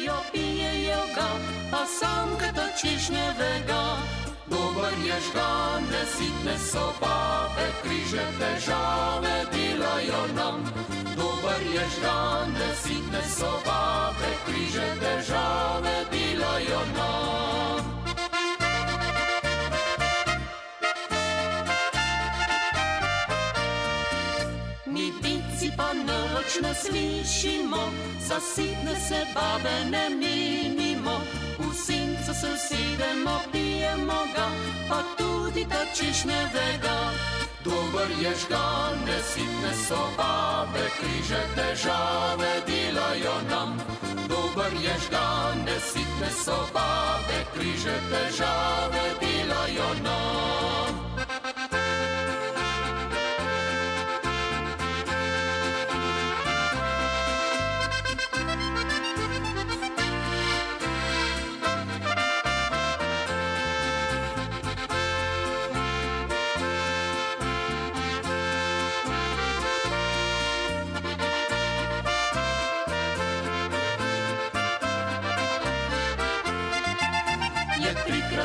jejo, pijejo ga, pa sam kata češnjevega. Dober je žgan, nesitne so babe, križe težave delajo nam. Dober je žgan, nesitne so babe, križe težave noč ne slišimo, zasitne se babe ne minimo. V sencu se usedemo, pijemo ga, pa tudi ta češnjevega. Dober je žgan, nesitne so babe, križe težave delajo nam. Dober je žgan, nesitne so babe, križe težave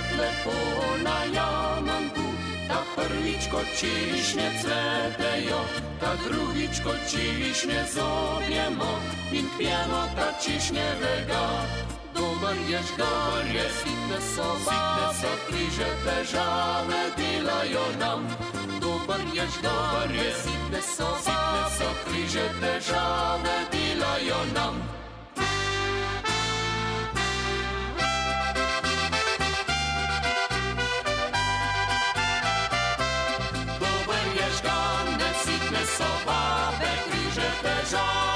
trikrat lepo na jamanku, ta prvič kot češnje cvetejo, ta drugič kot češnje zobjemo in pjemo ta češnjevega. Dober je žgar, je sitne so babe, križe težave delajo nam. Dober je žgar, je sitne so babe, križe težave delajo nam. soba, bez kríže bežal.